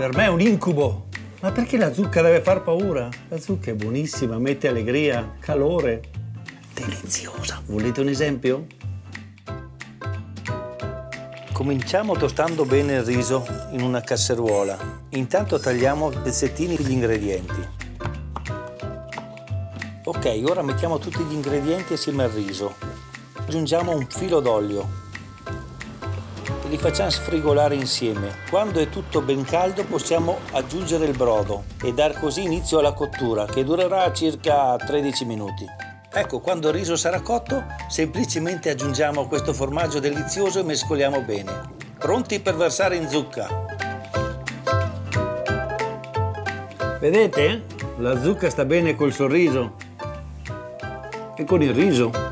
Per me è un incubo. Ma perché la zucca deve far paura? La zucca è buonissima, mette allegria, calore, deliziosa. Volete un esempio? Cominciamo tostando bene il riso in una casseruola. Intanto tagliamo pezzettini gli ingredienti. Ok, ora mettiamo tutti gli ingredienti assieme al riso. Aggiungiamo un filo d'olio li facciamo sfrigolare insieme. Quando è tutto ben caldo possiamo aggiungere il brodo e dar così inizio alla cottura che durerà circa 13 minuti. Ecco, quando il riso sarà cotto, semplicemente aggiungiamo questo formaggio delizioso e mescoliamo bene. Pronti per versare in zucca. Vedete? La zucca sta bene col sorriso e con il riso.